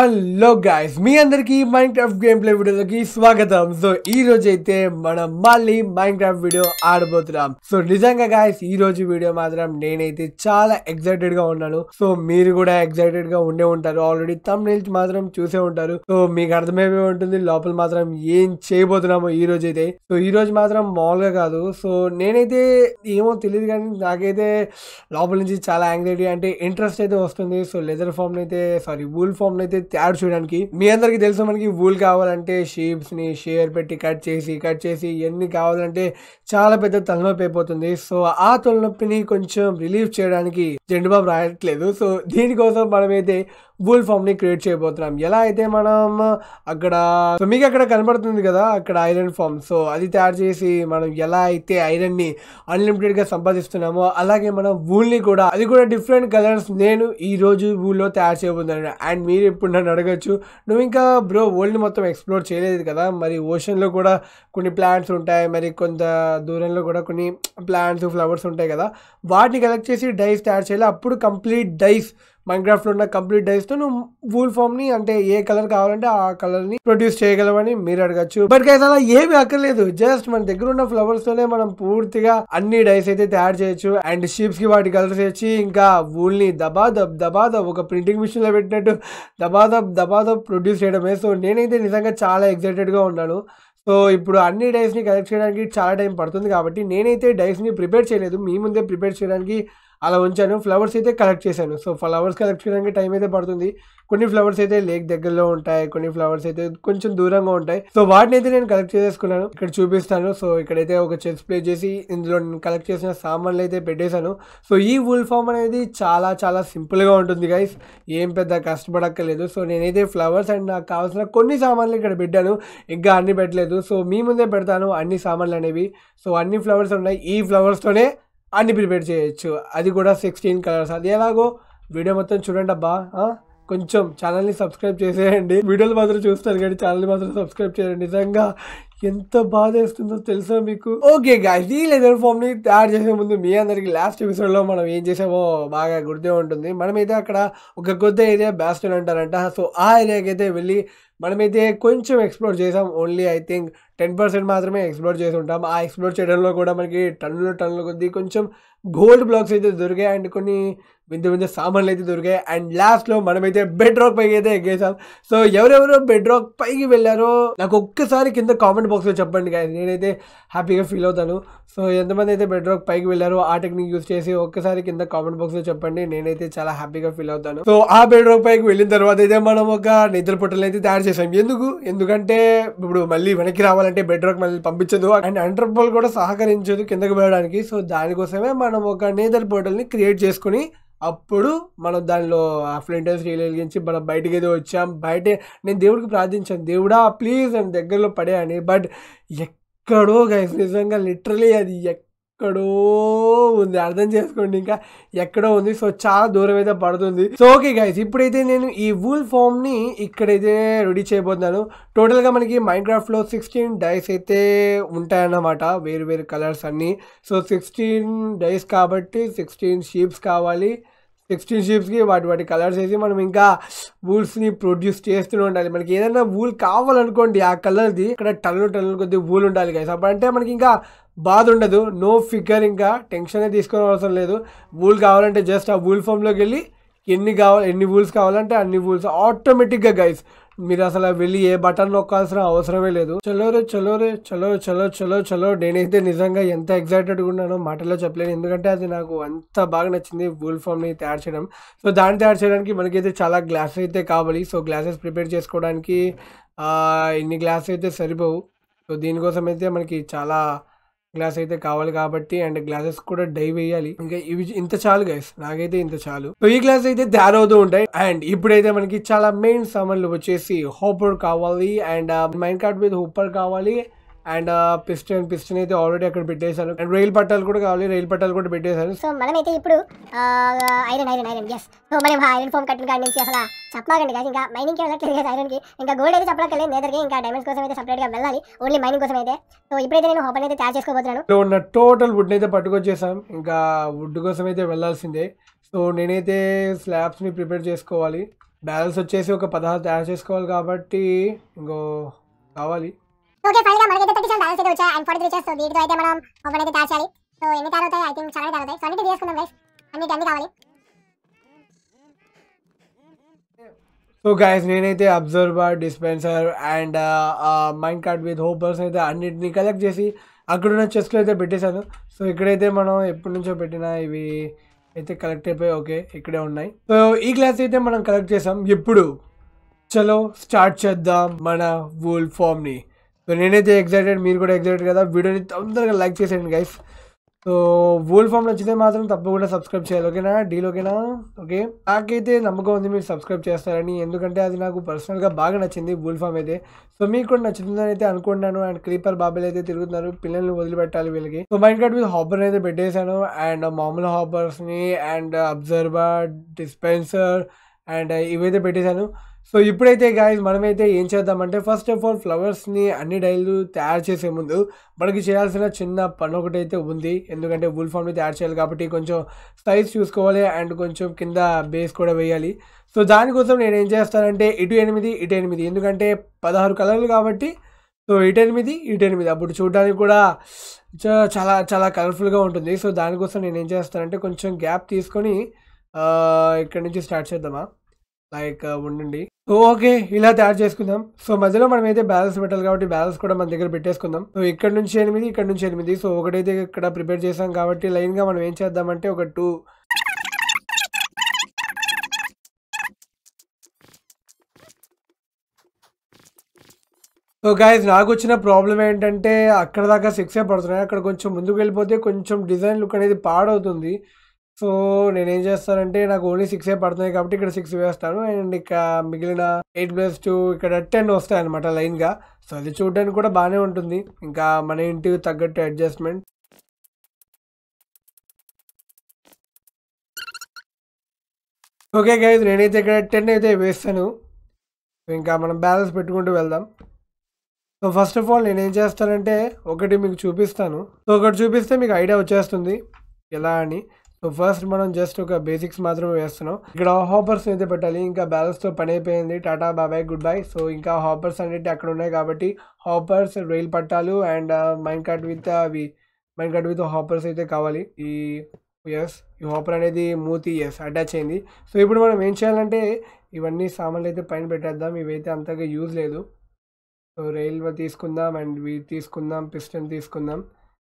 Hello guys మీ అందరికి Minecraft game play వీడియోలకి స్వాగతం. సో ఈ రోజు అయితే మనం మళ్ళీ మైండ్ క్రాఫ్ట్ వీడియో ఆడబోతున్నాం. సో నిజంగా గాయస్ ఈ రోజు వీడియో మాత్రం నేనైతే చాలా ఎక్సైటెడ్గా ఉన్నాను. సో మీరు కూడా ఎక్సైటెడ్గా ఉండే ఉంటారు. ఆల్రెడీ తమ్ మాత్రం చూసే ఉంటారు. సో మీకు అర్థమైపోయి ఉంటుంది. లోపల మాత్రం ఏం చేయబోతున్నామో ఈ రోజు అయితే. సో ఈ రోజు మాత్రం మామూలుగా కాదు. సో నేనైతే ఏమో తెలియదు కానీ నాకైతే లోపల నుంచి చాలా యాంగ్జైటీ అంటే ఇంట్రెస్ట్ అయితే వస్తుంది. సో లెదర్ ఫామ్ అయితే సారీ వూల్ ఫామ్ అయితే తయారు చేయడానికి. మీ అందరికి తెలుసు మనకి వూల్ కావాలంటే షీప్స్ని షేర్ పెట్టి కట్ చేసి కట్ చేసి ఎన్ని కావాలంటే చాలా పెద్ద తలనొప్పి అయిపోతుంది. సో ఆ తలనొప్పిని కొంచెం రిలీఫ్ చేయడానికి జెండుబాబు రాయట్లేదు. సో దీనికోసం మనమైతే వూల్ ఫామ్ని క్రియేట్ చేయబోతున్నాం. ఎలా అయితే మనం అక్కడ సో మీకు అక్కడ కనబడుతుంది కదా అక్కడ ఐరన్ ఫామ్ సో అది తయారు చేసి మనం ఎలా అయితే ఐరన్ని అన్లిమిటెడ్గా సంపాదిస్తున్నామో అలాగే మనం వూల్ని కూడా అది కూడా డిఫరెంట్ కలర్స్ నేను ఈ రోజు వూల్లో తయారు చేయబోతున్నాను. అండ్ మీరు ఇప్పుడు నన్ను అడగచ్చు. నువ్వు ఇంకా బ్రో వరల్డ్ మొత్తం ఎక్స్ప్లోర్ చేయలేదు కదా. మరి ఓషన్లో కూడా కొన్ని ప్లాంట్స్ ఉంటాయి. మరి కొంత దూరంలో కూడా కొన్ని ప్లాంట్స్ ఫ్లవర్స్ ఉంటాయి కదా. వాటిని కలెక్ట్ చేసి డైస్ తయారు చేయాలి. అప్పుడు కంప్లీట్ డైస్ మైన్క్రాఫ్ట్లో ఉన్న కంప్లీట్ డైస్తో నువ్వు వూల్ ఫామ్ని అంటే ఏ కలర్ కావాలంటే ఆ కలర్ని ప్రొడ్యూస్ చేయగలవని మీరు అడగచ్చు. బట్ గైస్ అలా ఏమి అక్కర్లేదు. జస్ట్ మన దగ్గర ఉన్న ఫ్లవర్స్తోనే మనం పూర్తిగా అన్ని డైస్ అయితే తయారు చేయొచ్చు. అండ్ షీప్స్కి వాటి కలర్స్ ఇచ్చి ఇంకా వూల్ని దబాదబ్ దబా దబ్ ఒక ప్రింటింగ్ మిషన్లో పెట్టినట్టు దబాదబ్ దబాదబ్ ప్రొడ్యూస్ చేయడమే. సో నేనైతే నిజంగా చాలా ఎగ్జైటెడ్గా ఉన్నాను. సో ఇప్పుడు అన్ని డైస్ని కలెక్ట్ చేయడానికి చాలా టైం పడుతుంది కాబట్టి నేనైతే డైస్ని ప్రిపేర్ చేయలేదు. మీ ముందే ప్రిపేర్ చేయడానికి అలా ఉంచాను. ఫ్లవర్స్ అయితే కలెక్ట్ చేశాను. సో ఫ్లవర్స్ కలెక్ట్ చేయడానికి టైం అయితే పడుతుంది. కొన్ని ఫ్లవర్స్ అయితే లేక్ దగ్గరలో ఉంటాయి. కొన్ని ఫ్లవర్స్ అయితే కొంచెం దూరంగా ఉంటాయి. సో వాటిని అయితే నేను కలెక్ట్ చేసేసుకున్నాను. ఇక్కడ చూపిస్తాను. సో ఇక్కడైతే ఒక చెస్ ప్లే చేసి ఇందులో నేను కలెక్ట్ చేసిన సామాన్లు అయితే పెట్టేశాను. సో ఈ వూల్ ఫామ్ అనేది చాలా చాలా సింపుల్గా ఉంటుంది గైస్. ఏం పెద్ద కష్టపడక్కర్లేదు. సో నేనైతే ఫ్లవర్స్ అండ్ నాకు కావాల్సిన కొన్ని సామాన్లు ఇక్కడ పెట్టాను. ఇంకా అన్ని పెట్టలేదు. సో మీ ముందే పెడతాను అన్ని సామాన్లు అనేవి. సో అన్ని ఫ్లవర్స్ ఉన్నాయి. ఈ ఫ్లవర్స్తోనే అన్ని ప్రిపేర్ చేయొచ్చు. అది కూడా సిక్స్టీన్ కలర్స్ అది ఎలాగో వీడియో మొత్తం చూడండి అబ్బా. కొంచెం ఛానల్ని సబ్స్క్రైబ్ చేసేయండి. వీడియోలు మాత్రం చూస్తారు కానీ ఛానల్ని మాత్రం సబ్స్క్రైబ్ చేయండి. నిజంగా ఎంత బాధ వేస్తుందో తెలుసా మీకు? ఓకే గాయస్ ఈ లెదర్ ఫామ్ని తయారు చేసే ముందు మీ అందరికి లాస్ట్ ఎపిసోడ్లో మనం ఏం చేసామో బాగా గుర్తే ఉంటుంది. మనమైతే అక్కడ ఒక కొత్త ఏరియా బ్యాస్టన్ అంటారంట. సో ఆ ఏరియాకి అయితే వెళ్ళి మనమైతే కొంచెం ఎక్స్ప్లోర్ చేసాం. Only I think ten percent మాత్రమే ఎక్స్ప్లోర్ చేసి ఉంటాం. ఆ ఎక్స్ప్లోర్ చేయడంలో కూడా మనకి టన్నుల టన్నుల కొద్దీ కొంచెం గోల్డ్ బ్లాక్స్ అయితే దొరికాయి. అండ్ కొన్ని వింత వింత సామాన్లు అయితే దొరికాయి. అండ్ లాస్ట్లో మనమైతే బెడ్ రాక్ పైకి అయితే ఎగ్గేసాం సో ఎవరెవరు బెడ్ రాక్ పైకి వెళ్ళారో నాకు ఒక్కసారి కింద కామెంట్ బాక్స్లో చెప్పండి కానీ నేనైతే హ్యాపీగా ఫీల్ అవుతాను. సో ఎంతమంది అయితే బెడ్ రాక్ పైకి వెళ్ళారో ఆ టెక్నిక్ యూస్ చేసి ఒక్కసారి కింద కామెంట్ బాక్స్లో చెప్పండి. నేనైతే చాలా హ్యాపీగా ఫీల్ అవుతాను. సో ఆ బెడ్ రాక్ పైకి వెళ్ళిన తర్వాత అయితే మనం ఒక నిద్ర పొట్టలు అయితే తయారు చేసాం. ఎందుకు? ఎందుకంటే ఇప్పుడు మళ్ళీ వెనక్కి రావాలంటే బెడ్ రాక్ మళ్ళీ పంపించదు. అండ్ అండర్పోల్ కూడా సహకరించదు కిందకి వెళ్ళడానికి. సో దానికోసమే మనం ఒక నేదర్ పోర్టల్ని క్రియేట్ చేసుకుని అప్పుడు మనం దానిలో ఆ ఫ్లింటర్స్ రీల్ వెలిగించి మనం బయటకి ఏదో వచ్చాం. బయట నేను దేవుడికి ప్రార్థించాను. దేవుడా ప్లీజ్ అని దగ్గరలో పడే అని. బట్ ఎక్కడో గైస్ నిజంగా లిటరలీ అది ఎక్కడో ఎక్కడో ఉంది. అర్థం చేసుకోండి ఇంకా. ఎక్కడో ఉంది. సో చాలా దూరం అయితే పడుతుంది. సో ఓకే గైస్ ఇప్పుడైతే నేను ఈ వూల్ ఫామ్ని ఇక్కడైతే రెడీ చేయబోతున్నాను. టోటల్గా మనకి మైండ్ క్రాఫ్ట్లో సిక్స్టీన్ డైస్ అయితే ఉంటాయన్నమాట. వేరు వేరు కలర్స్ అన్ని. సో సిక్స్టీన్ డైస్ కాబట్టి సిక్స్టీన్ షీప్స్ కావాలి. సిక్స్టీన్ షీప్స్కి వాటి వాటి కలర్స్ వేసి మనం ఇంకా వూల్స్ని ప్రొడ్యూస్ చేస్తూనే ఉండాలి. మనకి ఏదైనా వూల్ కావాలనుకోండి ఆ కలర్ది ఇక్కడ టన్ను టన్నుల కొద్ది వూల్ ఉండాలి కదా అప్పుడు అంటే మనకి ఇంకా బాధ ఉండదు నో ఫిగర్ ఇంకా టెన్షన్ తీసుకోవడం అవసరం లేదు. వూల్ కావాలంటే జస్ట్ ఆ వూల్ ఫామ్లోకి వెళ్ళి ఎన్ని కావాలి ఎన్ని వూల్స్ కావాలంటే అన్ని వూల్స్ ఆటోమేటిక్గా గైస్ మీరు అసలు వెళ్ళి ఏ బటన్ నొక్కాల్సిన అవసరమే లేదు. చలోరే చలోరే చలో చలో చలో చలో. నేనైతే నిజంగా ఎంత ఎగ్జైటెడ్గా ఉన్నానో మాటల్లో చెప్పలేను. ఎందుకంటే అది నాకు అంత బాగా నచ్చింది వూల్ ఫామ్ని తయారు చేయడం. సో దాన్ని తయారు చేయడానికి మనకైతే చాలా గ్లాసెస్ అయితే కావాలి. సో గ్లాసెస్ ప్రిపేర్ చేసుకోవడానికి ఇన్ని గ్లాసెస్ అయితే సరిపోవు. సో దీనికోసం అయితే మనకి చాలా గ్లాస్ అయితే కావాలి కాబట్టి అండ్ గ్లాసెస్ కూడా డై వేయాలి. ఇంకా ఇవి ఇంత చాలు గైస్ నాకైతే ఇంత చాలు. సో ఈ గ్లాస్ అయితే తయారవుతూ ఉంటాయి. అండ్ ఇప్పుడైతే మనకి చాలా మెయిన్ సామాన్లు వచ్చేసి హోపర్ కావాలి అండ్ మైన్ కార్డ్ మీద హోపర్ కావాలి. అండ్ పిస్టన్ పిస్టన్ అయితే ఆల్రెడీ అక్కడ పెట్టేశాను. అండ్ రైలు పట్టాలు కూడా కావాలి రైలు పట్టాలు కూడా పెట్టేశాను. సో మనమైతే ఇప్పుడు iron iron iron yes so మనం ఐరన్ ఫామ్ కట్టిన కాడి నుంచి అసలు చెప్పమాకండి guys. ఇంకా మైనింగ్కి వెళ్ళట్లేదు కదా ఐరన్కి ఇంకా గోల్డ్ అయితే చెప్పలేదు నేదర్కి ఇంకా డైమండ్స్ కోసం అయితే సపరేట్గా వెళ్ళాలి. ఓన్లీ మైనింగ్ కోసం అయితే. సో ఇప్పుడైతే నేను హోపర్ అయితే తయారు చేసుకోబోతున్నాను. ఉన్న టోటల్ వుడ్ అయితే పట్టుకొచ్చేసాం. ఇంకా వుడ్ కోసం అయితే వెళ్ళాల్సిందే. సో నేనైతే స్లాబ్స్ని ప్రిపేర్ చేసుకోవాలి. బ్యాలెన్స్ వచ్చేసి ఒక పదహారు తయారు చేసుకోవాలి కాబట్టి ఇంకో కావాలి. ఓకే ఫైనల్గా మనకైతే థర్టీ సెవెన్ బ్యాలెన్స్ అయితే వచ్చాయి. అండ్ ఫార్టీ త్రీ చేస్తాం వీటితో అయితే మనం ఓపెన్ అయితే తయారు సో ఎన్ని తయారు అవుతాయి? ఐ థింక్ చాలా తయారు అవుతాయి. సో అన్నిటి తీసుకుందాం గైస్ అన్నిటి అన్ని కావాలి. సో గైస్ నేనైతే observer dispenser and mind card with hoppers అయితే అన్నిటిని కలెక్ట్ చేసి అక్కడున్న చెస్ట్లో అయితే పెట్టేశాను. సో ఇక్కడైతే మనం ఎప్పటి నుంచో పెట్టిన ఇవి అయితే కలెక్ట్ అయిపోయి ఓకే ఇక్కడే ఉన్నాయి. సో ఈ క్లాస్ అయితే మనం కలెక్ట్ చేసాం. ఎప్పుడు? చలో స్టార్ట్ చేద్దాం మన వూల్ ఫామ్ని సో నేనైతే ఎగ్జైటెడ్ మీరు కూడా ఎగ్జైటెడ్ కదా. వీడియోని తొందరగా లైక్ చేసేయండి గైస్ సో వూల్ ఫామ్ నచ్చితే మాత్రం తప్పకుండా సబ్స్క్రైబ్ చేయాలి ఓకేనా? డీల్ ఓకేనా? ఓకే. నాకైతే నమ్మకం ఉంది మీరు సబ్స్క్రైబ్ చేస్తారని ఎందుకంటే అది నాకు పర్సనల్గా బాగా నచ్చింది వూల్ ఫామ్ అయితే. సో మీకు కూడా నచ్చుతుందని అయితే అనుకుంటున్నాను. అండ్ క్రీపర్ బాబులు అయితే తిరుగుతున్నారు పిల్లల్ని వదిలిపెట్టాలి వీళ్ళకి. సో మైండ్ కార్డ్ మీద హాబర్ అయితే పెట్టేశాను. అండ్ మామూలు హాబర్స్ని అండ్ అబ్జర్వర్ డిస్పెన్సర్ అండ్ ఇవైతే పెట్టేశాను. సో ఇప్పుడైతే గాయస్ మనమైతే ఏం చేద్దామంటే ఫస్ట్ ఆఫ్ ఆల్ ఫ్లవర్స్ని అన్ని డైలు తయారు చేసే ముందు మనకి చేయాల్సిన చిన్న పని ఒకటి అయితే ఉంది. ఎందుకంటే వుల్ ఫామ్ని తయారు చేయాలి కాబట్టి కొంచెం సైజ్ చూసుకోవాలి అండ్ కొంచెం కింద బేస్ కూడా వేయాలి. సో దానికోసం నేను ఏం చేస్తానంటే ఇటు ఎనిమిది ఇటు ఎనిమిది. ఎందుకంటే పదహారు కలర్లు కాబట్టి సో ఇటు ఎనిమిది ఇటు ఎనిమిది. అప్పుడు చూడడానికి కూడా చాలా చాలా కలర్ఫుల్గా ఉంటుంది. సో దానికోసం నేను ఏం చేస్తానంటే కొంచెం గ్యాప్ తీసుకొని ఇక్కడ నుంచి స్టార్ట్ చేద్దామా? లైక్ ఉండండి. సో ఓకే ఇలా తయారు చేసుకుందాం. సో మధ్యలో మనం అయితే బ్యాలెన్స్ పెట్టాలి కాబట్టి బ్యాలెన్స్ కూడా మన దగ్గర పెట్టేసుకుందాం. సో ఇక్కడ నుంచి ఎనిమిది ఇక్కడ నుంచి ఎనిమిది. సో ఒకటైతే ఇక్కడ ప్రిపేర్ చేసాం కాబట్టి లైన్గా మనం ఏం చేద్దామంటే ఒక టూ సో గాయస్ నాకు వచ్చిన ప్రాబ్లం ఏంటంటే అక్కడ దాకా సిక్సే పడుతున్నాయి. అక్కడ కొంచెం ముందుకు వెళ్ళిపోతే కొంచెం డిజైన్ లుక్ అనేది పాడవుతుంది. సో నేనేం చేస్తానంటే నాకు ఓన్లీ సిక్సే పడుతున్నాయి కాబట్టి ఇక్కడ సిక్స్ వేస్తాను. అండ్ ఇక మిగిలిన ఎయిట్ ప్లస్ టూ ఇక్కడ టెన్ వస్తాయి అనమాట లైన్గా. సో అది చూడడానికి కూడా బాగానే ఉంటుంది. ఇంకా మన ఇంటికి తగ్గట్టు అడ్జస్ట్మెంట్. ఓకే గైజ్ నేనైతే ఇక్కడ టెన్ అయితే వేస్తాను. ఇంకా మనం బ్యాలెన్స్ పెట్టుకుంటూ వెళ్దాం. సో ఫస్ట్ ఆఫ్ ఆల్ నేనేం చేస్తానంటే ఒకటి మీకు చూపిస్తాను. సో ఒకటి చూపిస్తే మీకు ఐడియా వచ్చేస్తుంది. ఎలా అని. సో ఫస్ట్ మనం జస్ట్ ఒక బేసిక్స్ మాత్రమే వేస్తున్నాం. ఇక్కడ హాపర్స్ అయితే పెట్టాలి. ఇంకా బ్యాలెన్స్తో పని అయిపోయింది. టాటా బాబాయ్ గుడ్ బై సో ఇంకా హాపర్స్ అనేవి అక్కడ ఉన్నాయి కాబట్టి హాపర్స్ రైల్ పట్టాలు అండ్ మైండ్ కట్ విత్ అవి. మైండ్ కట్ విత్ హాపర్స్ అయితే కావాలి. ఈ ఎస్ ఈ హాపర్ అనేది మూతి ఎస్ అటాచ్ అయింది. సో ఇప్పుడు మనం ఏం చేయాలంటే ఇవన్నీ సామాన్లు అయితే పైన పెట్టేద్దాం. ఇవైతే అంతగా యూజ్ లేదు. సో రైల్ తీసుకుందాం అండ్ ఇవి తీసుకుందాం పిస్టన్ తీసుకుందాం.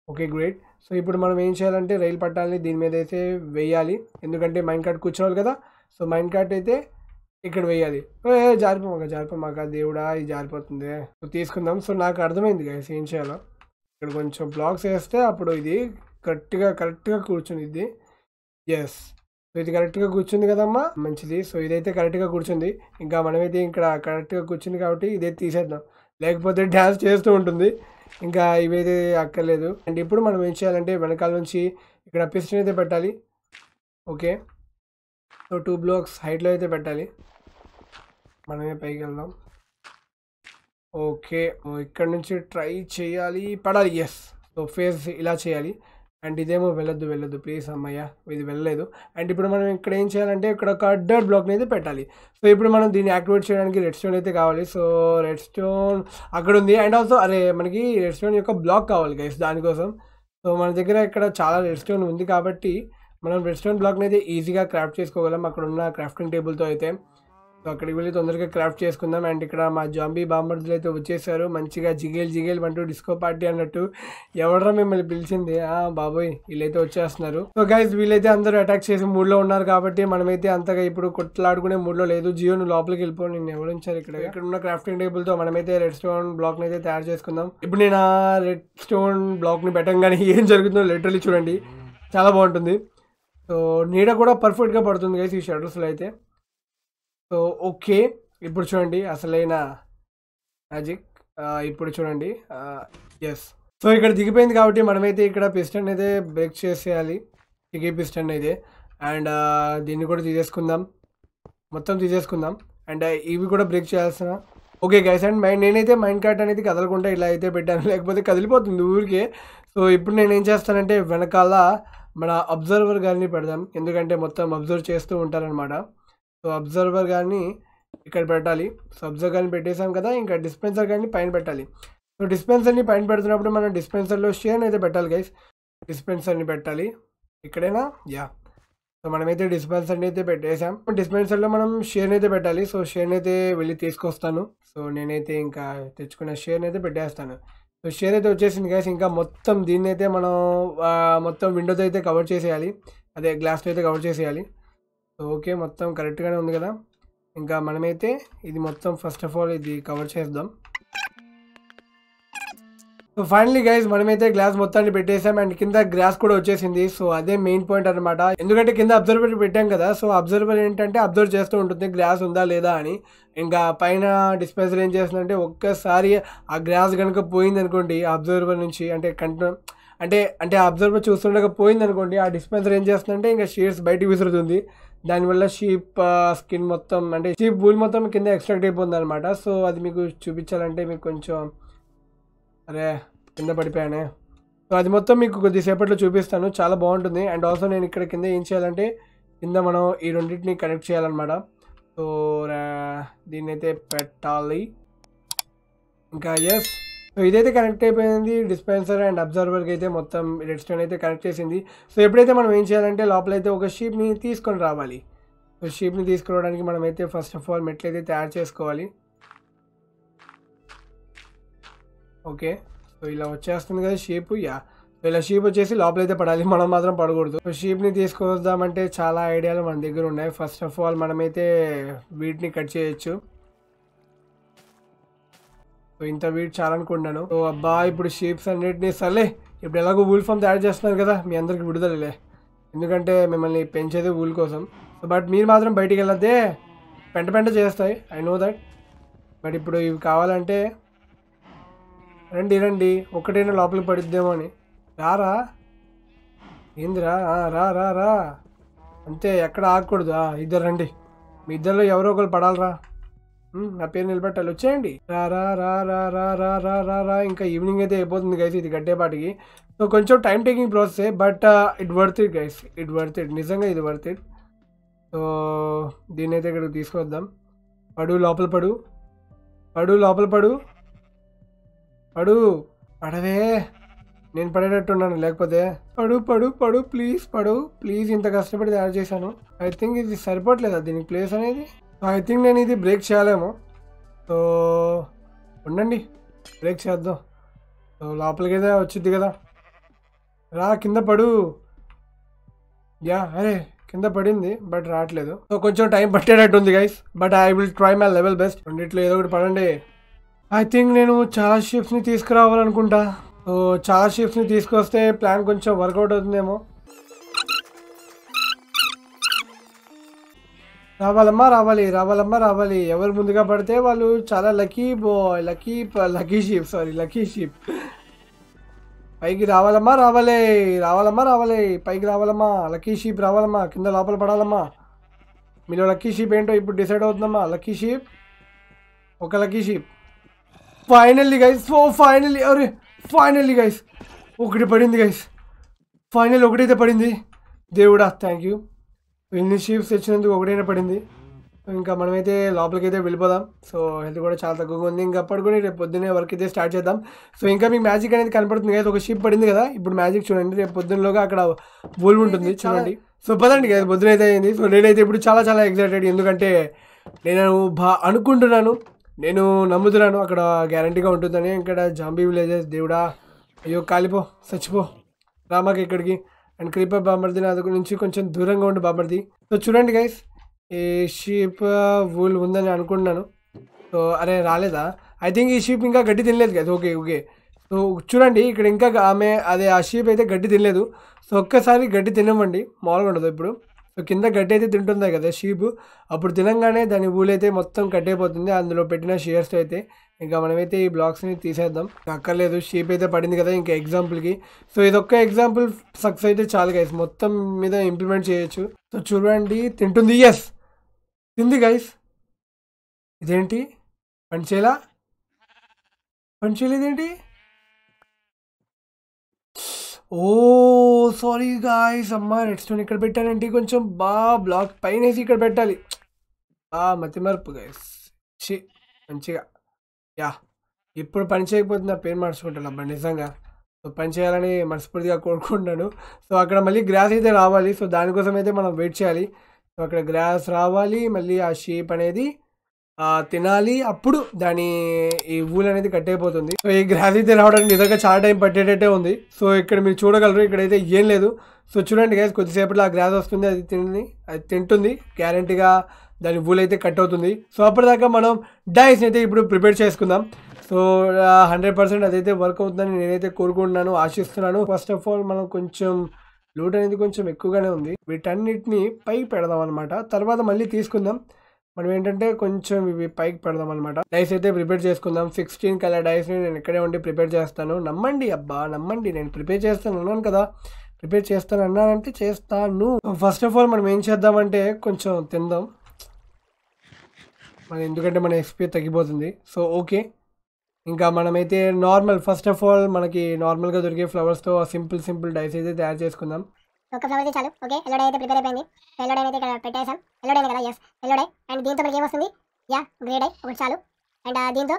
ఓకే గ్రేట్ సో ఇప్పుడు మనం ఏం చేయాలంటే రైలు పట్టాలని దీని మీద అయితే వేయాలి. ఎందుకంటే మైండ్ కార్ట్ కూర్చోవాలి కదా. సో మైండ్ కార్ట్ అయితే ఇక్కడ వేయాలి. జారిపోమాక జారిపోమాక దేవుడా ఇది జారిపోతుంది. సో తీసుకుందాం. సో నాకు అర్థమైంది గైస్ ఏం చేయాలో. ఇక్కడ కొంచెం బ్లాక్స్ వేస్తే అప్పుడు ఇది కరెక్ట్గా కరెక్ట్గా కూర్చుంది ఇది ఎస్ సో ఇది కరెక్ట్గా కూర్చుంది కదమ్మా? మంచిది. సో ఇదైతే కరెక్ట్గా కూర్చుంది. ఇంకా మనమైతే ఇక్కడ కరెక్ట్గా కూర్చుంది కాబట్టి ఇదైతే తీసేద్దాం. లేకపోతే డ్యాన్స్ చేస్తూ ఉంటుంది. ఇంకా ఇవైతే అక్కర్లేదు. అండ్ ఇప్పుడు మనం ఏం చేయాలంటే వెనకాల నుంచి ఇక్కడ పిస్టన్ అయితే పెట్టాలి. ఓకే. సో టూ బ్లాక్స్ హైట్లో అయితే పెట్టాలి. మనమే పైకి వెళ్దాం. ఓకే. ఇక్కడ నుంచి ట్రై చేయాలి. పడాలి. ఎస్ సో ఫేస్ ఇలా చేయాలి. అండ్ ఇదేమో వెళ్ళొద్దు వెళ్ళొద్దు ప్లీజ్ అమ్మయ్య ఇది వెళ్ళలేదు. అండ్ ఇప్పుడు మనం ఇక్కడ ఏం చేయాలంటే ఇక్కడ ఒక డర్ట్ బ్లాక్ని అయితే పెట్టాలి. సో ఇప్పుడు మనం దీన్ని యాక్టివేట్ చేయడానికి రెడ్ స్టోన్ అయితే కావాలి. సో రెడ్ స్టోన్ అక్కడ ఉంది. అండ్ ఆల్సో అరే మనకి రెడ్ స్టోన్ యొక్క బ్లాక్ కావాలి గైస్ దానికోసం. సో మన దగ్గర ఇక్కడ చాలా రెడ్ స్టోన్ ఉంది కాబట్టి మనం రెడ్ స్టోన్ బ్లాక్ని అయితే ఈజీగా క్రాఫ్ట్ చేసుకోగలం. అక్కడ ఉన్న క్రాఫ్టింగ్ టేబుల్తో అయితే. సో అక్కడికి వెళ్ళి తొందరగా క్రాఫ్ట్ చేసుకుందాం. అండ్ ఇక్కడ మా జాంబీ బాంబర్దులు అయితే వచ్చేసారు. మంచిగా జిగేల్ జిగేల్ అంటూ డిస్కో పార్టీ అన్నట్టు ఎవడరా మిమ్మల్ని పిలిచింది? ఆ బాబోయ్ వీళ్ళైతే వచ్చేస్తున్నారు. సో గైస్ వీళ్ళైతే అందరూ అటాక్ చేసి మూడ్లో ఉన్నారు కాబట్టి మనమైతే అంతగా ఇప్పుడు కొట్లాడుకునే మూడ్లో లేదు. జియో నువ్వు లోపలికి వెళ్ళిపో నేను ఎవరు ఉంచారు ఇక్కడ? ఇక్కడ ఉన్న క్రాఫ్టింగ్ టేబుల్తో మనమైతే రెడ్ స్టోన్ బ్లాక్ అయితే తయారు చేసుకుందాం. ఇప్పుడు నేను ఆ రెడ్ స్టోన్ బ్లాక్ని పెట్టంగానే ఏం జరుగుతుందో లిటరలీ చూడండి. చాలా బాగుంటుంది. సో నీడ కూడా పర్ఫెక్ట్గా పడుతుంది గైస్ ఈ షటర్స్లో అయితే. So okay. ఇప్పుడు చూడండి అసలైన మ్యాజిక్. ఇప్పుడు చూడండి. ఎస్ సో ఇక్కడ దిగిపోయింది కాబట్టి మనమైతే ఇక్కడ పిస్టన్ అయితే బ్రేక్ చేసేయాలి. దిగే పిస్టన్ అయితే. అండ్ దీన్ని కూడా తీసేసుకుందాం. మొత్తం తీసేసుకుందాం. అండ్ ఇవి కూడా బ్రేక్ చేయాల్సిన ఓకే గైస్ అండ్ మైండ్ నేనైతే మైండ్ కార్ట్ అనేది కదలకుండా ఇలా అయితే పెట్టాను. లేకపోతే కదిలిపోతుంది ఊరికే. సో ఇప్పుడు నేను ఏం చేస్తానంటే వెనకాల మన అబ్జర్వర్ గారిని పెడదాం. ఎందుకంటే మొత్తం అబ్జర్వ్ చేస్తూ ఉంటారనమాట సో అబ్జర్వర్ కానీ ఇక్కడ పెట్టాలి. సో అబ్జర్వర్ కానీ పెట్టేసాం కదా ఇంకా డిస్పెన్సర్ కానీ పైన పెట్టాలి. సో డిస్పెన్సర్ని పైన పెడుతున్నప్పుడు మనం డిస్పెన్సర్లో షేర్ని అయితే పెట్టాలి గైస్ డిస్పెన్సర్ని పెట్టాలి. ఇక్కడేనా? యా సో మనమైతే డిస్పెన్సర్ని అయితే పెట్టేసాం డిస్పెన్సర్లో మనం షేర్ని అయితే పెట్టాలి. సో షేర్ని అయితే వెళ్ళి తీసుకొస్తాను. సో నేనైతే ఇంకా తెచ్చుకున్న షేర్ని అయితే పెట్టేస్తాను. సో షేర్ అయితే వచ్చేసింది గైస్ ఇంకా మొత్తం దీన్ని అయితే మనం మొత్తం విండోతో అయితే కవర్ చేసేయాలి. అదే గ్లాస్తో అయితే కవర్ చేసేయాలి. ఓకే మొత్తం కరెక్ట్గానే ఉంది కదా? ఇంకా మనమైతే ఇది మొత్తం ఫస్ట్ ఆఫ్ ఆల్ ఇది కవర్ చేద్దాం. సో ఫైనలీ గైస్ మనమైతే గ్లాస్ మొత్తాన్ని పెట్టేసాం అండ్ కింద గ్లాస్ కూడా వచ్చేసింది. సో అదే మెయిన్ పాయింట్ అనమాట ఎందుకంటే కింద అబ్జర్వర్ పెట్టాం కదా సో అబ్జర్వర్ ఏంటంటే అబ్జర్వ్ చేస్తూ ఉంటుంది గ్లాస్ ఉందా లేదా అని. ఇంకా పైన డిస్పెన్సర్ ఏం చేస్తుందంటే ఒక్కసారి ఆ గ్లాస్ కనుక పోయింది అనుకోండి అబ్జర్వర్ నుంచి అంటే కంట అంటే అంటే అబ్జర్వర్ చూస్తుండగా పోయింది అనుకోండి ఆ డిస్పెన్సర్ ఏం చేస్తుందంటే ఇంకా షేర్స్ బయటికి విసురుతుంది. దానివల్ల షీప్ స్కిన్ మొత్తం అంటే షీప్ బూల్ మొత్తం కింద ఎక్స్ట్రాక్ట్ అయిపోతుంది అనమాట సో అది మీకు చూపించాలంటే మీకు కొంచెం అరే కింద పడిపోయానే. సో అది మొత్తం మీకు కొద్దిసేపట్లో చూపిస్తాను. చాలా బాగుంటుంది. అండ్ ఆల్సో నేను ఇక్కడ కింద ఏం చేయాలంటే కింద మనం ఈ రెండింటిని కనెక్ట్ చేయాలన్నమాట. సో రా- దీన్ని అయితే పెట్టాలి. ఇంకా ఎస్ సో ఇదైతే కనెక్ట్ అయిపోయింది డిస్పెన్సర్ అండ్ అబ్జర్వర్కి అయితే మొత్తం రెడ్ స్టోన్ అయితే కనెక్ట్ చేసింది. సో ఎప్పుడైతే మనం ఏం చేయాలంటే లోపల అయితే ఒక షీప్ని తీసుకొని రావాలి. సో షీప్ని తీసుకురావడానికి మనం అయితే ఫస్ట్ ఆఫ్ ఆల్ మెట్లు అయితే తయారు చేసుకోవాలి. ఓకే సో ఇలా వచ్చేస్తుంది కదా షీప్ యా సో ఇలా షీప్ వచ్చేసి లోపలైతే పడాలి మనం మాత్రం పడకూడదు. సో షీప్ని తీసుకొద్దామంటే చాలా ఐడియాలు మన దగ్గర ఉన్నాయి. ఫస్ట్ ఆఫ్ ఆల్ మనమైతే వీటిని కట్ చేయొచ్చు. సో ఇంత వీట్ చాలనుకుంటున్నాను సో అబ్బా ఇప్పుడు షీప్స్ అన్నిటినీ సర్లే ఇప్పుడు ఎలాగో వూల్ ఫామ్ తయారు చేస్తున్నారు కదా మీ అందరికి విడుదలలే. ఎందుకంటే మిమ్మల్ని పెంచేది వూల్ కోసం. సో బట్ మీరు మాత్రం బయటికి వెళ్ళద్దే. పెంట పెంట చేస్తాయి ఐ నో దట్ బట్ ఇప్పుడు ఇవి కావాలంటే రండి రండి ఒక్కటైనా లోపలికి పడిద్దేమో అని. రారా ఏందిరా రా రా రా. అంతే ఎక్కడ ఆగకూడదు. ఆ, ఇద్దరు రండి. మీ ఇద్దరిలో ఎవరో ఒకరు పడాలరా. నా పేరు నిలబెట్టాలి. వచ్చేయండి. రా రా రా రా రా రా రా రా రా. ఇంకా ఈవినింగ్ అయితే అయిపోతుంది గైస్ ఇది గడ్డేపాటికి సో కొంచెం time taking ప్రాసెసే but it worth it guys it worth it నిజంగా ఇది వర్త్ ఇట్ సో దీన్ని అయితే ఇక్కడికి తీసుకొద్దాం పడు లోపల పడు. పడు లోపల పడు. పడు పడవే. నేను పడేటట్టున్నాను లేకపోతే. పడు పడు పడు ప్లీజ్ పడు. ప్లీజ్ ఇంత కష్టపడి తయారు చేశాను. ఐ థింక్ ఇది సరిపోవట్లేదా? దీనికి ప్లేస్ అనేది? ఐ థింక్ నేను ఇది బ్రేక్ చేయలేము. సో ఉండండి బ్రేక్ చేద్దాం. సో లోపలికి అయితే వచ్చింది కదా. రా కింద పడు. యా అరే కింద పడింది బట్ రావట్లేదు. సో కొంచెం టైం పట్టేటట్టు ఉంది guys but I will try my level best. రెండిట్లో ఏదో ఒకటి పడండి. ఐ థింక్ నేను చాలా షిప్స్ని తీసుకురావాలనుకుంటా. సో చాలా షిప్స్ని తీసుకొస్తే ప్లాన్ కొంచెం వర్కౌట్ అవుతుందేమో. రావాలమ్మా రావాలి రావాలమ్మా రావాలి. ఎవరు ముందుగా పడితే వాళ్ళు చాలా lucky boy lucky lucky sheep sorry lucky sheep పైకి రావాలమ్మా రావాలి రావాలమ్మా రావాలి. పైకి రావాలమ్మా లక్కీ షీప్ రావాలమ్మా కింద లోపల పడాలమ్మా. మీలో లక్కీ షీప్ ఏంటో ఇప్పుడు డిసైడ్ అవుతుందమ్మా. లక్కీ షీప్ ఒక lucky sheep finally guys oh finally అరే ఫైనల్లీ గైస్ ఒకటి పడింది గైస్ ఫైనల్ ఒకటైతే పడింది. దేవుడా థ్యాంక్ యూ ఇన్ని షీప్స్ తెచ్చినందుకు ఒకటైనా పడింది. ఇంకా మనమైతే లోపలికి అయితే వెళ్ళిపోదాం. సో హెల్త్ కూడా చాలా తక్కువగా ఉంది. ఇంకా పడుకొని రేపు పొద్దున్నే వర్క్ అయితే స్టార్ట్ చేద్దాం. సో ఇంకా మీకు మ్యాజిక్ అనేది కనపడుతుంది కదా. ఒక షీప్ పడింది కదా. ఇప్పుడు మ్యాజిక్ చూడండి. రేపు పొద్దున్నలోగా అక్కడ బోల్ ఉంటుంది. చూడండి. సో పదండి కదా. పొద్దున అయితే అయింది. సో నేనైతే ఇప్పుడు చాలా చాలా ఎక్సైటెడ్ ఎందుకంటే నేను బా అనుకుంటున్నాను. నేను నమ్ముతున్నాను. అక్కడ గ్యారంటీగా ఉంటుందని. ఇక్కడ జాంబీ విలేజెస్ దేవుడా. అయ్యో కాలిపో చచ్చిపో. రామాకి ఇక్కడికి అండ్ క్రీపర్ బాంబర్ది నా దగ్గర నుంచి కొంచెం దూరంగా ఉండి బాంబర్ది సో చూడండి గైస్ ఈ షీప్ వూల్ ఉందని అనుకుంటున్నాను. సో అరే రాలేదా? ఐ థింక్ ఈ షీప్ ఇంకా గడ్డి తినలేదు కదా ఓకే ఓకే సో చూడండి ఇక్కడ ఇంకా ఆమె అదే ఆ షీప్ అయితే గడ్డి తినలేదు. సో ఒక్కసారి గడ్డి తినమండి మామూలుగా ఉండదు ఇప్పుడు. సో కింద గడ్డి అయితే తింటుంది కదా షీప్ అప్పుడు తినంగానే దాని ఊలైతే మొత్తం కట్టయిపోతుంది అందులో పెట్టిన షేర్స్ అయితే ఇంకా మనమైతే ఈ బ్లాక్స్ని తీసేద్దాం. అక్కర్లేదు షీప్ అయితే పడింది కదా ఇంకా ఎగ్జాంపుల్కి సో ఇదొక్క ఎగ్జాంపుల్ సక్సెస్ అయితే చాలు గైస్ మొత్తం మీద ఇంప్లిమెంట్ చేయొచ్చు. సో చూడండి తింటుంది. ఎస్ తింది గైస్ ఇదేంటి? పనిచేలా ఇదేంటి ఓ సారీ గాయస్ అమ్మా రెడ్ స్టోన్ ఇక్కడ పెట్టానంటే కొంచెం బా బ్లాక్ పైన వేసి ఇక్కడ పెట్టాలి. ఆ మతిమరుపు గాయస్. చి మంచిగా. యా ఇప్పుడు పని చేయకపోతే నా పేరు మార్చుకుంటాను అబ్బా నిజంగా. సో పని చేయాలని మనస్ఫూర్తిగా కోరుకుంటున్నాను. సో అక్కడ మళ్ళీ గ్రాస్ అయితే రావాలి సో దానికోసం అయితే మనం వెయిట్ చేయాలి. సో అక్కడ గ్రాస్ రావాలి మళ్ళీ ఆ షేప్ అనేది తినాలి. అప్పుడు దాని ఈ ఊల్ అనేది కట్ అయిపోతుంది. సో ఈ గ్రాస్ అయితే రావడానికి నిజంగా చాలా టైం పట్టేటట్టే ఉంది. సో ఇక్కడ మీరు చూడగలరు. ఇక్కడైతే ఏం లేదు. సో చూడండి గైస్ కొద్దిసేపట్లో ఆ గ్రాస్ వస్తుంది. అది తిని అది తింటుంది. గ్యారంటీగా దాని ఊల్ అయితే కట్ అవుతుంది. సో అప్పటిదాకా మనం డైస్ని అయితే ఇప్పుడు ప్రిపేర్ చేసుకుందాం. సో హండ్రెడ్ పర్సెంట్ అదైతే వర్క్ అవుతుందని నేనైతే కోరుకుంటున్నాను ఆశిస్తున్నాను. ఫస్ట్ ఆఫ్ ఆల్ మనం కొంచెం లూట్ అనేది కొంచెం ఎక్కువగానే ఉంది. వీటన్నిటిని పై పెడదాం అనమాట తర్వాత మళ్ళీ తీసుకుందాం. మనం ఏంటంటే కొంచెం ఇవి పైకి పెడదాం అనమాట డైస్ అయితే ప్రిపేర్ చేసుకుందాం. సిక్స్టీన్ కలర్ డైస్ని నేను ఇక్కడే ఉండి ప్రిపేర్ చేస్తాను. నమ్మండి అబ్బా నమ్మండి. నేను ప్రిపేర్ చేస్తాను అన్నాను కదా. ప్రిపేర్ చేస్తాను అన్నానంటే చేస్తాను. ఫస్ట్ ఆఫ్ ఆల్ మనం ఏం చేద్దామంటే కొంచెం తిందాం. మన ఎందుకంటే మన ఎక్స్పీ తగ్గిపోతుంది. సో ఓకే ఇంకా మనమైతే నార్మల్ ఫస్ట్ ఆఫ్ ఆల్ మనకి నార్మల్గా దొరికే ఫ్లవర్స్తో సింపుల్ సింపుల్ డైస్ అయితే తయారు చేసుకుందాం. ఒక ఫ్లవర్ అయితే చాలు ఓకే? ఎల్లో అయితే ప్రిపేర్ అయిపోయింది. ఎల్లో అయితే ఇక్కడ పెట్టేసాం ఎల్లో కదా ఎస్ ఎల్లో అండ్ దీంతో మనకి ఏమొస్తుంది యా గ్రేడ్ అయి ఒకటి చాలు. అండ్ దీంతో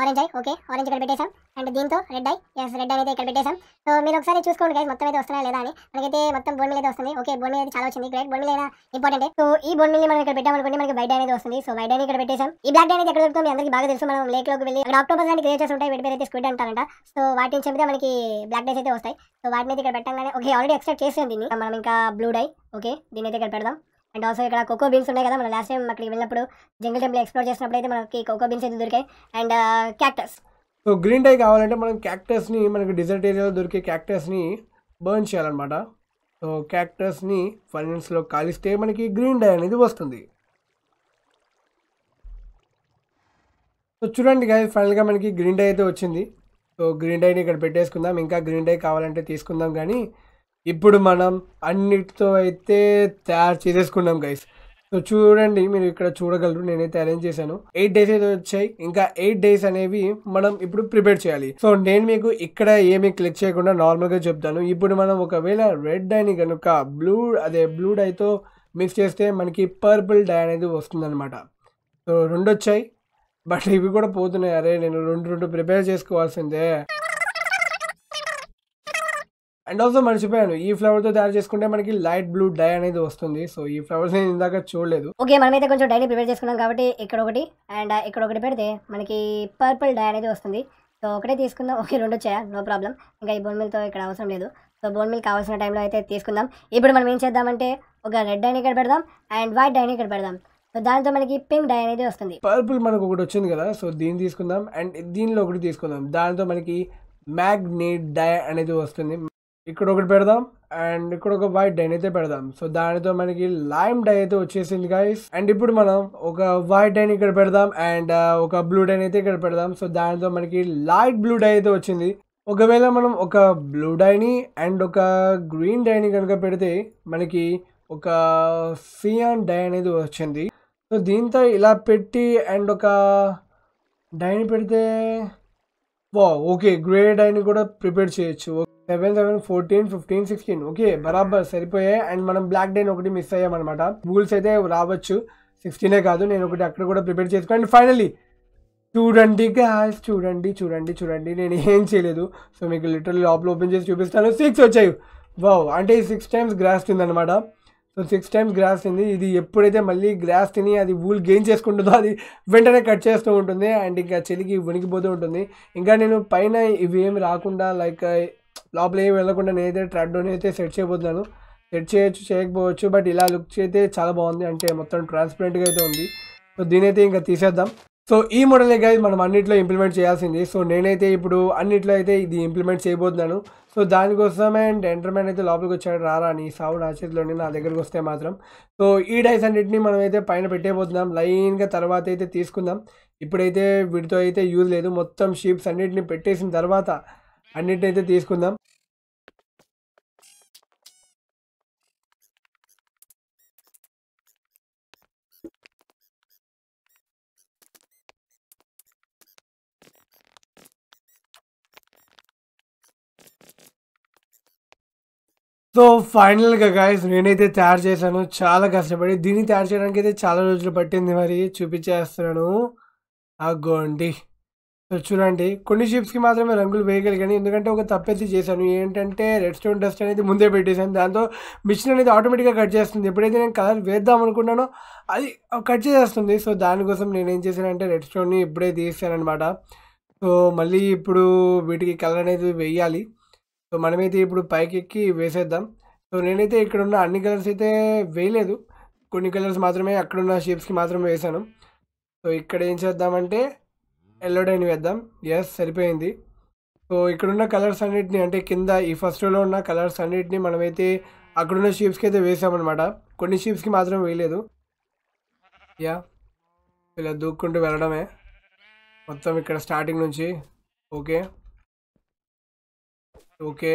ఆరెంజ్ ఐ ఓకే ఆరెంజ్ ఇక్కడ పెట్టేసాం అండ్ దీంతో రెడ్ ఐ ఎస్ రెడ్ అయితే ఇక్కడ పెట్టేసాం సో మీరు ఒకసారి చూసుకోండి గైస్ మొత్తం అయితే వస్తున్నాయా లేదా అని. మనకైతే మొత్తం బోన్ మిల్ అయితే వస్తుంది. ఓకే బోన్ మిల్ అయితే చాలా వచ్చింది. గ్రేట్ బోన్ మిల్ అయినా ఇంపార్టెంట్ సో ఈ బోన్ మిల్ మనం ఇక్కడ పెట్టామనుకోండి మనకి వైట్ అనేది వస్తుంది. సో వైట్ అనేది ఇక్కడ పెట్టేసాం ఈ బ్లాక్ అనేది ఎక్కడ దొరుకుతుంది అందరికీ బాగా తెలుసు. మనం లేక్లోకి వెళ్ళి అక్కడ ఆక్టోబస్ లాంటి క్రియేచర్స్ ఉంటాయి. వీటి పేరు అయితే స్క్విడ్ అంటారంట. సో వాటి నుంచి చెప్తే మనకి బ్లాక్ డైస్ అయితే వస్తాయి. సో వాటిని అయితే ఇక్కడ పెట్టంగానే ఓకే ఆల్రెడీ ఎక్స్ట్రాక్ట్ చేసాం దీన్ని. మనం ఇంకా బ్లూ డై ఓకే దీని అయితే ఇక్కడ పెడదాం. అండ్ ఆల్సో ఇక్కడ కోకో బీన్స్ ఉన్నాయి కదా మనం లాస్ట్ టైం అక్కడికి వెళ్ళినప్పుడు జంగిల్ టెంపుల్ ఎక్స్ప్లోర్ చేసినప్పుడు అయితే మనకి కోకో బీన్స్ అయితే దొరికాయి. And cactus so green dye కావాలంటే మనం క్యాక్టస్ని మనకి డిజర్ట్ ఏరియాలో దొరికే క్యాక్టస్ని బర్న్ చేయాలన్నమాట. సో క్యాక్టస్ని ఫైనాన్స్లో కాలిస్తే మనకి గ్రీన్ డై అనేది వస్తుంది. సో చూడండి గాయ ఫైనల్గా మనకి గ్రీన్ డై అయితే వచ్చింది. సో గ్రీన్ డైని ఇక్కడ పెట్టేసుకుందాం. ఇంకా గ్రీన్ డై కావాలంటే తీసుకుందాం కానీ ఇప్పుడు మనం అన్నిటితో అయితే తయారు చేసేసుకున్నాం గైస్ సో చూడండి మీరు ఇక్కడ చూడగలరు నేనైతే అరేంజ్ చేశాను. ఎయిట్ డేస్ అయితే వచ్చాయి. ఇంకా ఎయిట్ డేస్ అనేవి మనం ఇప్పుడు ప్రిపేర్ చేయాలి. సో నేను మీకు ఇక్కడ ఏమి క్లిక్ చేయకుండా నార్మల్గా చెప్తాను. ఇప్పుడు మనం ఒకవేళ రెడ్ డైని కనుక బ్లూ అదే బ్లూ డైతో మిక్స్ చేస్తే మనకి పర్పుల్ డై అనేది వస్తుందన్నమాట. సో రెండు వచ్చాయి. బట్ ఇవి కూడా పోతున్నాయి. అరే నేను రెండు రెండు ప్రిపేర్ చేసుకోవాల్సిందే. అండ్ ఆల్సో మర్చిపోయాను ఈ ఫ్లవర్తో తయారు చేసుకుంటే మనకి లైట్ బ్లూ డై అనేది వస్తుంది. సో ఈ ఫ్లవర్స్ నేను ఇందాక చూడలేదు. ఓకే మనమైతే కొంచెం డైని ప్రిపేర్ చేసుకున్నాం కాబట్టి ఇక్కడ ఒకటి అండ్ ఇక్కడ ఒకటి పెడితే మనకి పర్పుల్ డై అనేది వస్తుంది. సో ఒకటే తీసుకుందాం. ఓకే రెండు వచ్చాయా? నో ప్రాబ్లం ఇంకా ఈ బోన్ మిల్తో ఇక్కడ అవసరం లేదు. సో బోన్ మిల్ కావాల్సిన టైంలో అయితే తీసుకుందాం. ఇప్పుడు మనం ఏం చేద్దామంటే ఒక రెడ్ డైని ఇక్కడ పెడదాం అండ్ వైట్ డైని ఇక్కడ పెడదాం. సో దాంతో మనకి పింక్ డై అనేది వస్తుంది. పర్పుల్ మనకు ఒకటి వచ్చింది కదా సో దీన్ని తీసుకుందాం అండ్ దీనిలో ఒకటి తీసుకుందాం. దాంతో మనకి మ్యాగ్నెట్ డై అనేది వస్తుంది. ఇక్కడ ఒకటి పెడదాం అండ్ ఇక్కడ ఒక వైట్ డై అయితే పెడదాం. సో దానితో మనకి లైమ్ డై అయితే వచ్చేసింది గైస్ అండ్ ఇప్పుడు మనం ఒక వైట్ డైని ఇక్కడ పెడదాం అండ్ ఒక బ్లూ డైని అయితే ఇక్కడ పెడదాం. సో దానితో మనకి లైట్ బ్లూ డై అయితే వచ్చింది. ఒకవేళ మనం ఒక బ్లూ డైని అండ్ ఒక గ్రీన్ డైని కనుక పెడితే మనకి ఒక సియాన్ డై అనేది వచ్చింది. సో దీంతో ఇలా పెట్టి అండ్ ఒక డైని పెడితే వా ఓకే గ్రేడ్ డైని కూడా ప్రిపేర్ చేయొచ్చు. Seven seven fourteen fifteen sixteen okay బరాబర్ సరిపోయాయి. అండ్ మనం బ్లాక్ డైన్ ఒకటి మిస్ అయ్యామన్నమాట రూల్స్ అయితే రావచ్చు. సిక్స్టీనే కాదు నేను ఒకటి అక్కడ కూడా ప్రిపేర్ చేసుకో. అండ్ ఫైనలీ చూడండి గాయస్ చూడండి చూడండి చూడండి. నేను ఏం చేయలేదు. సో మీకు లిటరల్ లోపల ఓపెన్ చేసి చూపిస్తాను. సిక్స్ వచ్చాయి. వావ్ అంటే సిక్స్ టైమ్స్ గ్రాస్ తిందనమాట సో సిక్స్ టైమ్స్ గ్రాస్ తింది ఇది ఎప్పుడైతే మళ్ళీ గ్రాస్ తిని అది వూల్ గెయిన్ చేసుకుంటుందో అది వెంటనే కట్ చేస్తూ ఉంటుంది అండ్ ఇంకా చెలికి వణికిపోతూ ఉంటుంది. ఇంకా నేను పైన ఇవి ఏమి రాకుండా లైక్ లోపల ఏమి వెళ్ళకుండా నేనైతే ట్రాడ్డోని అయితే సెట్ చేయబోతున్నాను. సెట్ చేయొచ్చు చేయకపోవచ్చు బట్ ఇలా లుక్ అయితే చాలా బాగుంది. అంటే మొత్తం ట్రాన్స్పరెంట్గా అయితే ఉంది. సో దీనైతే ఇంకా తీసేద్దాం. సో ఈ మోడల్ అయితే మనం అన్నిట్లో ఇంప్లిమెంట్ చేయాల్సింది. సో నేనైతే ఇప్పుడు అన్నిట్లో అయితే ఇది ఇంప్లిమెంట్ చేయబోతున్నాను. సో దానికోసమే అండ్ ఎంటర్మెన్ అయితే లోపలికి వచ్చాడు రారా అని సావు నా చేతిలోనే నా దగ్గరికి వస్తే మాత్రం. సో ఈ డైస్ అన్నింటినీ మనం అయితే పైన పెట్టేపోతున్నాం లైన్గా తర్వాత అయితే తీసుకుందాం. ఇప్పుడైతే వీటితో అయితే యూజ్ లేదు మొత్తం షీప్స్ అన్నిటిని పెట్టేసిన తర్వాత అన్నిటిని అయితే తీసుకుందాం. సో ఫైనల్గా గాయస్ నేనైతే తయారు చేశాను. చాలా కష్టపడి దీన్ని తయారు చేయడానికి అయితే చాలా రోజులు పట్టింది మరి. చూపించేస్తున్నాను. అగ్గోండి సో చూడండి కొన్ని షిప్స్కి మాత్రమే రంగులు వేయగలిగాను. ఎందుకంటే ఒక తప్పెత్తి చేశాను. ఏంటంటే రెడ్ స్టోన్ డస్ట్ అనేది ముందే పెట్టేశాను. దాంతో మిషన్ అనేది ఆటోమేటిక్గా కట్ చేస్తుంది. ఎప్పుడైతే నేను కలర్ వేద్దాం అనుకున్నానో అది కట్ చేసేస్తుంది. సో దానికోసం నేను ఏం చేశానంటే రెడ్ స్టోన్ని ఇప్పుడే తీసాను అనమాట సో మళ్ళీ ఇప్పుడు వీటికి కలర్ అనేది వేయాలి. సో మనమైతే ఇప్పుడు పైకి ఎక్కి వేసేద్దాం. సో నేనైతే ఇక్కడ ఉన్న అన్ని కలర్స్ అయితే వేయలేదు. కొన్ని కలర్స్ మాత్రమే అక్కడున్న షేప్స్కి మాత్రమే వేసాను. సో ఇక్కడ ఏం చేద్దామంటే ఎల్లో డైన్ వేద్దాం. ఎస్ సరిపోయింది. సో ఇక్కడున్న కలర్స్ అన్నిటిని అంటే కింద ఈ ఫస్ట్లో ఉన్న కలర్స్ అన్నిటిని మనమైతే అక్కడున్న షీప్స్కి అయితే వేసామన్నమాట. కొన్ని షీప్స్కి మాత్రం వేయలేదు. యా ఇలా దూక్కుంటూ వెళ్ళడమే. మొత్తం ఇక్కడ స్టార్టింగ్ నుంచి. Okay okay.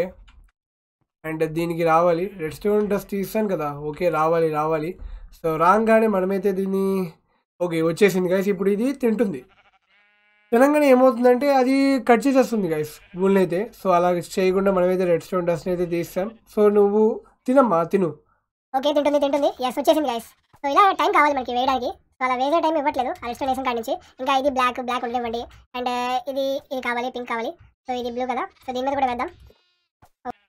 అండ్ దీనికి రావాలి. రెడ్ స్టోన్ డస్ట్ తీస్తాను కదా. ఓకే రావాలి రావాలి. సో రాగానే మనమైతే దీన్ని ఓకే వచ్చేసింది గైస్ ఇప్పుడు ఇది తింటుంది. తినంగానే ఏమవుతుందంటే అది కట్ చేసేస్తుంది గైస్ బుల్ని అయితే సో అలా చేయకుండా మనమైతే రెడ్ స్టోన్ డస్ట్ని అయితే తీస్తాం. సో నువ్వు తినమ్మా తిను. ఓకే తింటుంది తింటుంది. ఎస్ వచ్చేసింది గాయస్ సో ఇలా టైం కావాలి మనకి వేయడానికి. సో అలా వేసే టైం ఇవ్వట్లేదు ఆ ఇన్స్టాలేషన్ కాడి నుంచి. ఇంకా ఇది బ్లాక్ బ్లాక్ ఉండనివ్వండి. అండ్ ఇది ఇది కావాలి పింక్ కావాలి. సో ఇది బ్లూ కదా. సో దీని మీద కూడా వేద్దాం.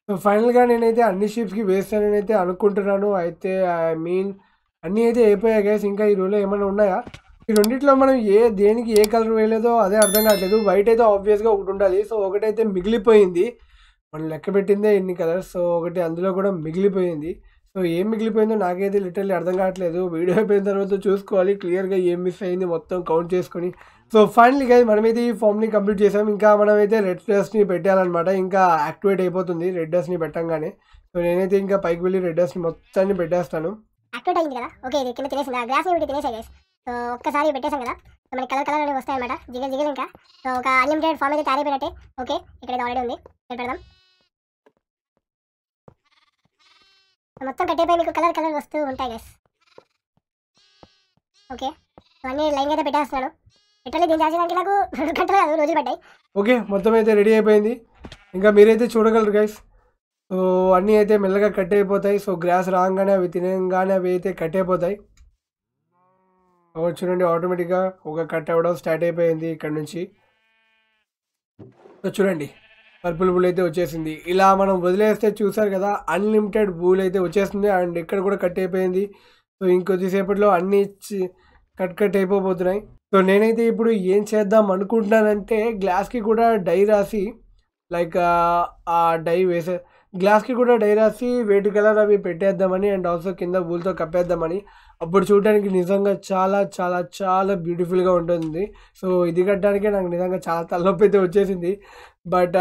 సో ఫైనల్గా నేనైతే అన్ని షిప్స్కి వేస్తానని అయితే అనుకుంటున్నాను. అయితే ఐ మీన్ అన్నీ అయితే అయిపోయాయి గైస్ ఇంకా ఈ రోజులో ఏమైనా ఉన్నాయా? ఈ రెండిట్లో మనం ఏ దేనికి ఏ కలర్ వేయలేదో అదే అర్థం కావట్లేదు. వైట్ అయితే ఆబ్వియస్గా ఒకటి ఉండాలి. సో ఒకటైతే మిగిలిపోయింది. మనం లెక్క పెట్టిందే ఎన్ని కలర్స్ సో ఒకటి అందులో కూడా మిగిలిపోయింది. సో ఏం మిగిలిపోయిందో నాకైతే లిటరల్లీ అర్థం కావట్లేదు. వీడియో అయిపోయిన తర్వాత చూసుకోవాలి. క్లియర్గా ఏం మిస్ అయింది మొత్తం కౌంట్ చేసుకొని. సో ఫైనలీ మనమైతే ఈ ఫామ్ని కంప్లీట్ చేసాం. ఇంకా మనమైతే రెడ్ డస్ట్ని పెట్టాలన్నమాట. ఇంకా యాక్టివేట్ అయిపోతుంది. రెడ్ డస్ట్ని పెట్టంగానే. సో నేనైతే ఇంకా పైకి వెళ్ళి రెడ్ డస్ట్ని మొత్తాన్ని పెట్టేస్తాను. యాక్టివేట్ అయింది కదా? ఓకే ఇది కింద తినేసింది. ఆ గ్లాస్ వీటి గైస్ సో ఒక్కసారి పెట్టేసాం కదా? సో మనకి కలర్ కలర్ అనేవి వస్తాయన్నమాట. జిగల్ జిగల్ ఇంకా. సో ఒక అన్లిమిటెడ్ ఫామ్ అయితే తయారైపోయినట్టే ఓకే ఇక్కడ ఆల్రెడీ ఉంది. పెడదాం. మొత్తం కట్టేపోయి మీకు కలర్ కలర్ వస్తూ ఉంటాయి గైస్ ఓకే సో అన్ని లైన్ అయితే పెట్టేస్తున్నాను. నాకు రెండు గంటలు కాదు రోజులు పడ్డాయి. ఓకే మొత్తం అయితే రెడీ అయిపోయింది. ఇంకా మీరైతే చూడగలరు గైస్ సో అన్నీ అయితే మెల్లగా కట్ అయిపోతాయి. సో గ్రాస్ రాగానే అవి తినగానే అవి అయితే కట్ అయిపోతాయి. చూడండి ఆటోమేటిక్గా ఒక కట్ అవ్వడం స్టార్ట్ అయిపోయింది ఇక్కడ నుంచి. సో చూడండి పర్పుల్ బూల్ అయితే వచ్చేసింది. ఇలా మనం వదిలేస్తే చూసారు కదా అన్లిమిటెడ్ బూల్ అయితే వచ్చేస్తుంది. అండ్ ఇక్కడ కూడా కట్ అయిపోయింది. సో ఇంకొద్దిసేపట్లో అన్నీ చి- కట్ కట్ అయిపోబోతున్నాయి. సో నేనైతే ఇప్పుడు ఏం చేద్దాం అనుకుంటున్నానంటే గ్లాస్కి కూడా డై రాసి లైక్ ఆ డై వేసే గ్లాస్కి కూడా డై రాసి వేటి కలర్ అవి పెట్టేద్దామని అండ్ ఆల్సో కింద బూల్తో కప్పేద్దామని. అప్పుడు చూడడానికి నిజంగా చాలా చాలా చాలా బ్యూటిఫుల్గా ఉంటుంది. సో ఇది కట్టడానికే నాకు నిజంగా చాలా తలనొప్పి అయితే వచ్చేసింది. బట్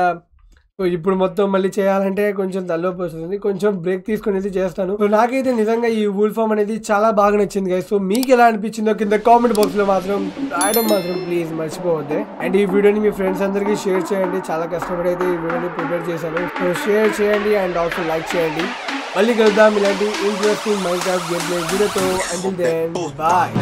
సో ఇప్పుడు మొత్తం మళ్ళీ చేయాలంటే కొంచెం తలనొప్పి వస్తుంది. కొంచెం బ్రేక్ తీసుకొని అయితే చేస్తాను. సో నాకైతే నిజంగా ఈ వూల్ ఫామ్ అనేది చాలా బాగా నచ్చింది గైస్ సో మీకు ఎలా అనిపించిందో కింద కామెంట్ బాక్స్లో మాత్రం రాయడం మాత్రం ప్లీజ్ మర్చిపోవద్దే. అండ్ ఈ వీడియోని మీ ఫ్రెండ్స్ అందరికీ షేర్ చేయండి. చాలా కష్టపడి అయితే ఈ వీడియోని ప్రిపేర్ చేశాను. సో షేర్ చేయండి అండ్ ఆల్సో లైక్ చేయండి. మళ్ళీ కలుద్దాం. ఇలాంటి interesting Minecraft game play వీడియోతో అంటిల్ దెన్ బాయ్